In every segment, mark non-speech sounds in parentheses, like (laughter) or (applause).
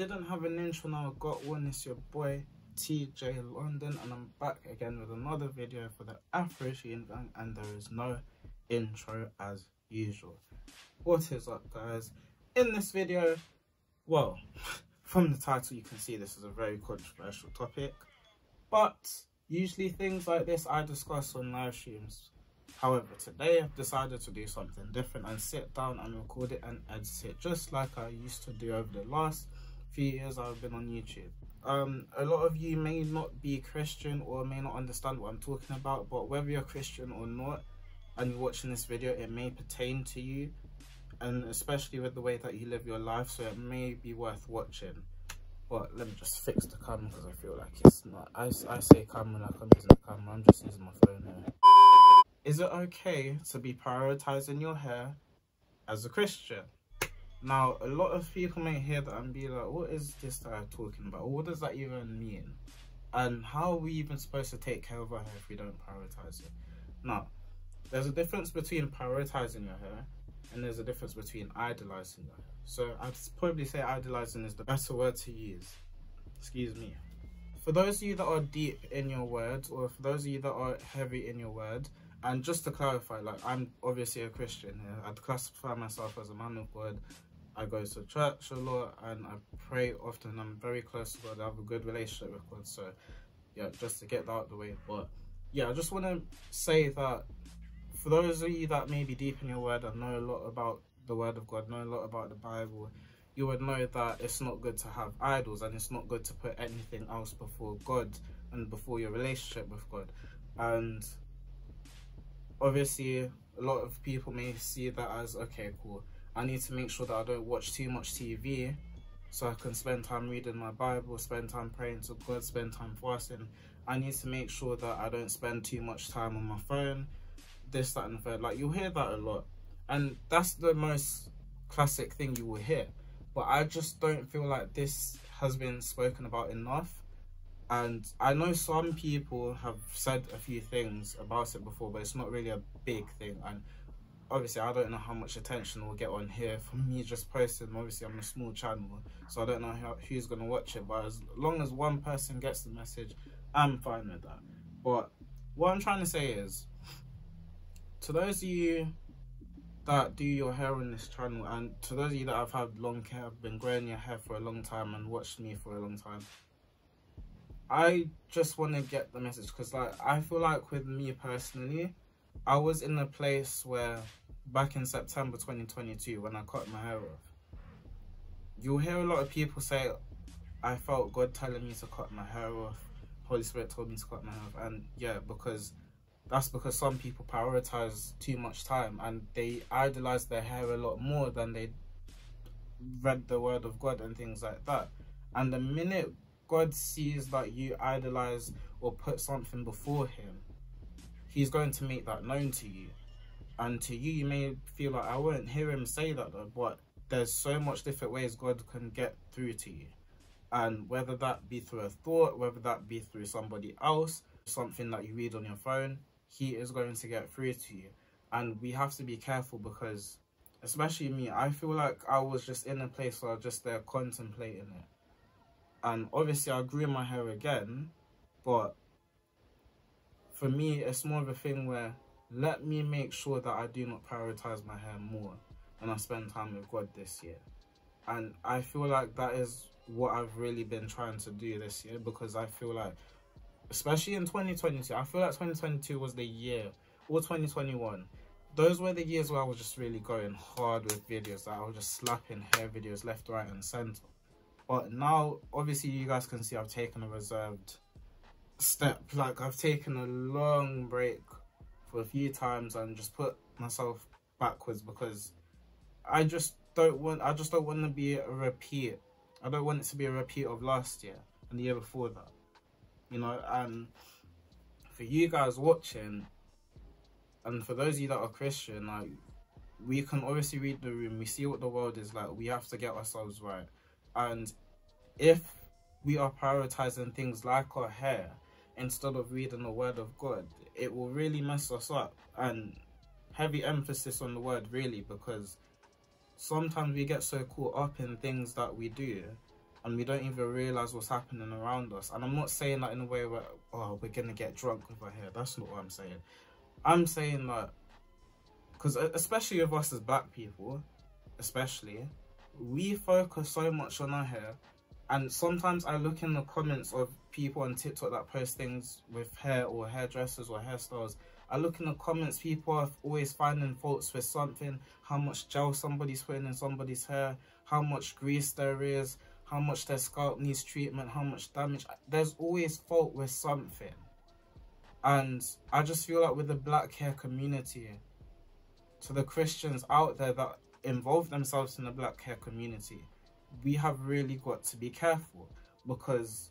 didn't have an intro now I got one it's your boy TJ London and I'm back again with another video for the Afro Sheen Gang and there is no intro as usual. What is up guys? In this video well (laughs) from the title you can see this is a very controversial topic but usually things like this I discuss on live streams. However, today I've decided to do something different and sit down and record it and edit it just like I used to do over the last few years I've been on YouTube. Um, a lot of you may not be Christian or may not understand what I'm talking about, but whether you're Christian or not and you're watching this video, it may pertain to you and especially with the way that you live your life, so it may be worth watching. But let me just fix the camera because I feel like it's not. I, I say camera like I'm using the camera, I'm just using my phone here. Is it okay to be prioritizing your hair as a Christian? Now, a lot of people may hear that and be like, what is this that I'm talking about? What does that even mean? And how are we even supposed to take care of our hair if we don't prioritize it? Now, there's a difference between prioritizing your hair and there's a difference between idolizing your hair. So I'd probably say idolizing is the better word to use. Excuse me. For those of you that are deep in your word, or for those of you that are heavy in your word, and just to clarify, like I'm obviously a Christian. I'd classify myself as a man of God. I go to church a lot and I pray often. I'm very close to God. I have a good relationship with God. So yeah, just to get that out of the way. But yeah, I just want to say that for those of you that may be deep in your word and know a lot about the word of God, know a lot about the Bible, you would know that it's not good to have idols and it's not good to put anything else before God and before your relationship with God. And obviously a lot of people may see that as okay cool i need to make sure that i don't watch too much tv so i can spend time reading my bible spend time praying to god spend time fasting. I need to make sure that i don't spend too much time on my phone this that and the third. Like you'll hear that a lot. And that's the most classic thing you will hear. But i just don't feel like this has been spoken about enough. And I know some people have said a few things about it before, but it's not really a big thing. And obviously, I don't know how much attention we'll get on here for me just posting. Obviously, I'm a small channel, so I don't know who's gonna watch it. But as long as one person gets the message, I'm fine with that. But what I'm trying to say is, to those of you that do your hair on this channel, and to those of you that have had long hair, have been growing your hair for a long time and watched me for a long time I just want to get the message because like I feel like with me personally, I was in a place where back in September 2022 when I cut my hair off, you'll hear a lot of people say, I felt God telling me to cut my hair off. Holy Spirit told me to cut my hair off. And yeah, because that's because some people prioritize too much time and they idolize their hair a lot more than they read the word of God and things like that. And the minute God sees that you idolize or put something before him, he's going to make that known to you. And to you, you may feel like I won't hear him say that though, but there's so much different ways God can get through to you. And whether that be through a thought, whether that be through somebody else, something that you read on your phone, he is going to get through to you. And we have to be careful because, especially me, I feel like I was just in a place where I was just there contemplating it and obviously I grew my hair again but for me it's more of a thing where let me make sure that I do not prioritize my hair more and I spend time with God this year. And I feel like that is what I've really been trying to do this year because I feel like especially in 2022 I feel like 2022 was the year or 2021 those were the years where I was just really going hard with videos. I was just slapping hair videos left right and center. But now, obviously, you guys can see I've taken a reserved step. Like, I've taken a long break for a few times and just put myself backwards because I just don't want, I just don't want to be a repeat. I don't want it to be a repeat of last year and the year before that. You know, and for you guys watching, and for those of you that are Christian, like, we can obviously read the room, we see what the world is like, we have to get ourselves right. And if we are prioritizing things like our hair instead of reading the word of God, it will really mess us up. And heavy emphasis on the word really because sometimes we get so caught up in things that we do and we don't even realize what's happening around us. And I'm not saying that in a way where oh we're gonna get drunk over hair. That's not what I'm saying. I'm saying that because especially with us as black people, especially we focus so much on our hair and sometimes I look in the comments of people on TikTok that post things with hair or hairdressers or hairstyles. I look in the comments, people are always finding faults with something, how much gel somebody's putting in somebody's hair, how much grease there is, how much their scalp needs treatment, how much damage. There's always fault with something. And I just feel like with the black hair community, to the Christians out there that involve themselves in the black hair community, we have really got to be careful because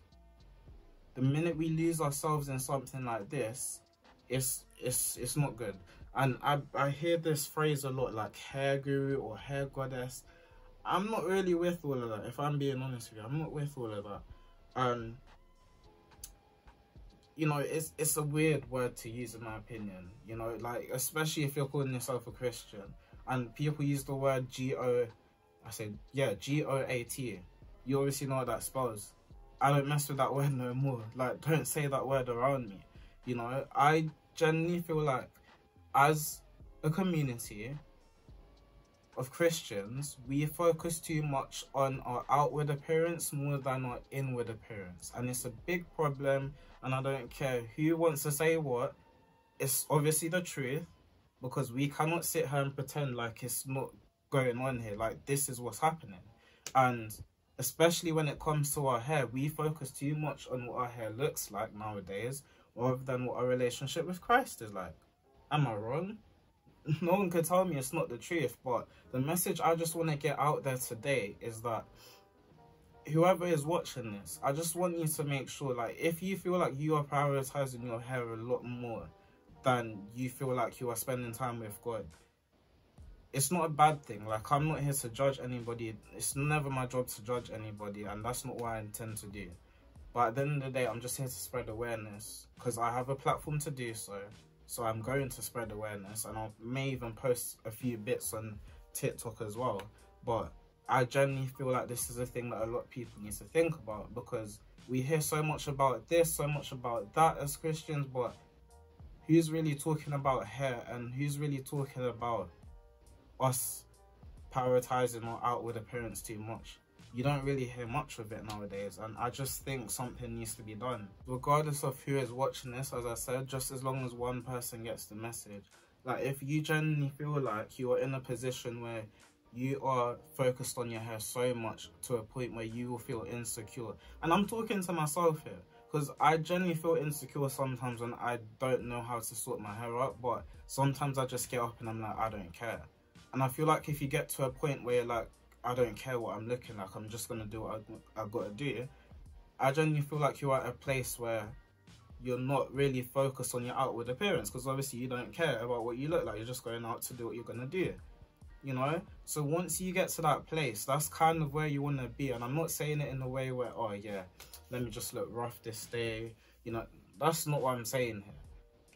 the minute we lose ourselves in something like this, it's it's it's not good. And I I hear this phrase a lot like hair guru or hair goddess. I'm not really with all of that. If I'm being honest with you, I'm not with all of that. And you know, it's it's a weird word to use in my opinion. You know, like especially if you're calling yourself a Christian and people use the word G O I said, yeah, G O A T. You obviously know what that spells. I don't mess with that (laughs) word no more. Like, don't say that word around me. You know, I genuinely feel like as a community of Christians, we focus too much on our outward appearance more than our inward appearance. And it's a big problem, and I don't care who wants to say what. It's obviously the truth because we cannot sit here and pretend like it's not going on here. Like this is what's happening. And especially when it comes to our hair, we focus too much on what our hair looks like nowadays rather than what our relationship with Christ is like. Am I wrong? (laughs) No one can tell me it's not the truth, but the message I just want to get out there today is that whoever is watching this, I just want you to make sure, like, if you feel like you are prioritizing your hair a lot more than you feel like you are spending time with God, it's not a bad thing. Like I'm not here to judge anybody. It's never my job to judge anybody, and that's not what I intend to do. But at the end of the day, I'm just here to spread awareness because I have a platform to do so. So I'm going to spread awareness, and I may even post a few bits on TikTok as well. But I genuinely feel like this is a thing that a lot of people need to think about because we hear so much about this, so much about that as Christians, but who's really talking about hair and who's really talking about us prioritizing our outward appearance too much. You don't really hear much of it nowadays, and I just think something needs to be done. Regardless of who is watching this, as I said, just as long as one person gets the message. Like, if you genuinely feel like you are in a position where you are focused on your hair so much to a point where you will feel insecure, and I'm talking to myself here, because I genuinely feel insecure sometimes when I don't know how to sort my hair up, but sometimes I just get up and I'm like, I don't care. And I feel like if you get to a point where like, I don't care what I'm looking like, I'm just gonna do what I, I've got to do. I genuinely feel like you're at a place where you're not really focused on your outward appearance because obviously you don't care about what you look like. You're just going out to do what you're gonna do. You know? So once you get to that place, that's kind of where you wanna be. And I'm not saying it in a way where, oh yeah, let me just look rough this day. You know, that's not what I'm saying here.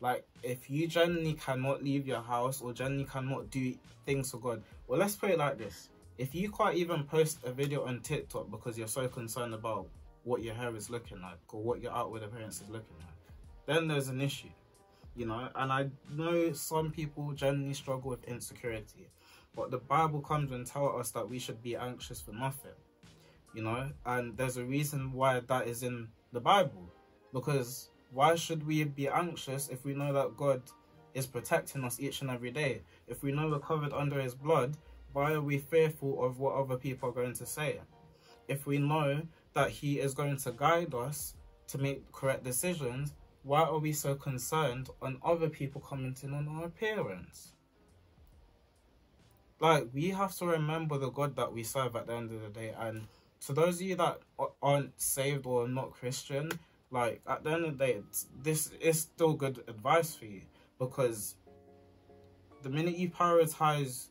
Like, if you genuinely cannot leave your house or genuinely cannot do things for God, well, let's put it like this. If you can't even post a video on TikTok because you're so concerned about what your hair is looking like or what your outward appearance is looking like, then there's an issue, you know. And I know some people generally struggle with insecurity, but the Bible comes and tells us that we should be anxious for nothing, you know. And there's a reason why that is in the Bible, because why should we be anxious if we know that God is protecting us each and every day? If we know we're covered under his blood, why are we fearful of what other people are going to say? If we know that he is going to guide us to make correct decisions, why are we so concerned on other people commenting on our appearance? Like, we have to remember the God that we serve at the end of the day. And to those of you that aren't saved or not Christian, like at the end of the day, this is still good advice for you because the minute you prioritize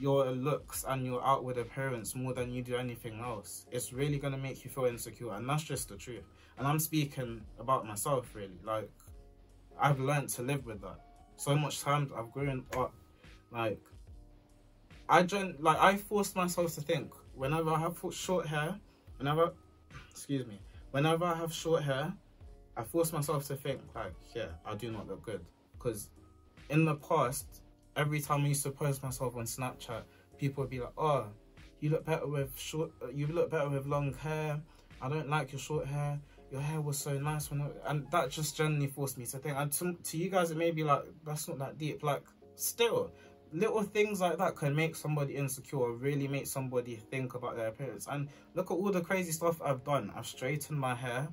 your looks and your outward appearance more than you do anything else, it's really gonna make you feel insecure, and that's just the truth. And I'm speaking about myself, really. Like I've learned to live with that. So much times I've grown up, like I don't like I forced myself to think whenever I have short hair whenever, (clears throat) excuse me, whenever I have short hair, I force myself to think like, yeah, I do not look good. Because in the past, every time I used to post myself on Snapchat, people would be like, oh, you look better with short, you look better with long hair. I don't like your short hair. Your hair was so nice when, I, and that just generally forced me to think. And to, to you guys, it may be like that's not that deep. Like still, little things like that can make somebody insecure really make somebody think about their appearance. And look at all the crazy stuff I've done. I've straightened my hair.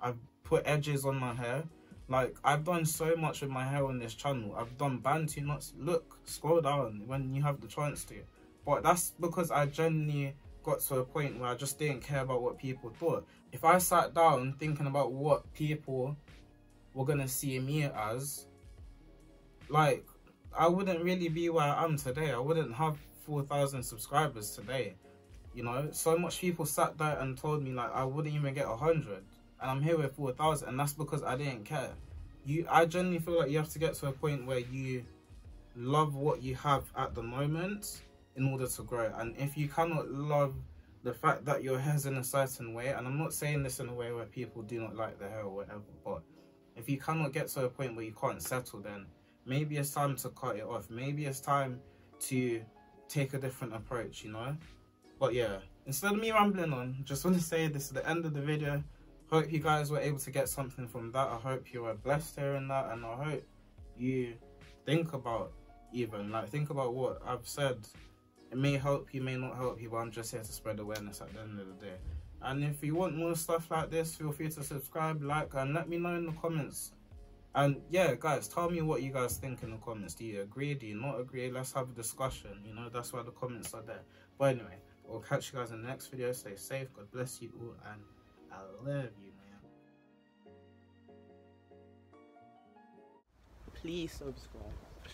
I've put edges on my hair. Like, I've done so much with my hair on this channel. I've done bantu knots. Look, scroll down when you have the chance to. But that's because I genuinely got to a point where I just didn't care about what people thought. If I sat down thinking about what people were to see me as, like, I wouldn't really be where I am today. I wouldn't have 4,000 subscribers today. You know, so much people sat there and told me like I wouldn't even get 100 and I'm here with 4,000 and that's because I didn't care. You, I genuinely feel like you have to get to a point where you love what you have at the moment in order to grow. And if you cannot love the fact that your hair's in a certain way, and I'm not saying this in a way where people do not like their hair or whatever, but if you cannot get to a point where you can't settle, then maybe it's time to cut it off. Maybe it's time to take a different approach, you know? But yeah, instead of me rambling on, just want to say this is the end of the video. Hope you guys were able to get something from that. I hope you were blessed hearing that, and I hope you think about even like think about what I've said. It may help you, may not help you, but I'm just here to spread awareness at the end of the day. And if you want more stuff like this, feel free to subscribe, like, and let me know in the comments and yeah, guys, tell me what you guys think in the comments. Do you agree? Do you not agree? Let's have a discussion. You know, that's why the comments are there. But anyway, we'll catch you guys in the next video. Stay safe. God bless you all. And I love you, man. Please subscribe.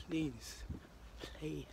Please. Please.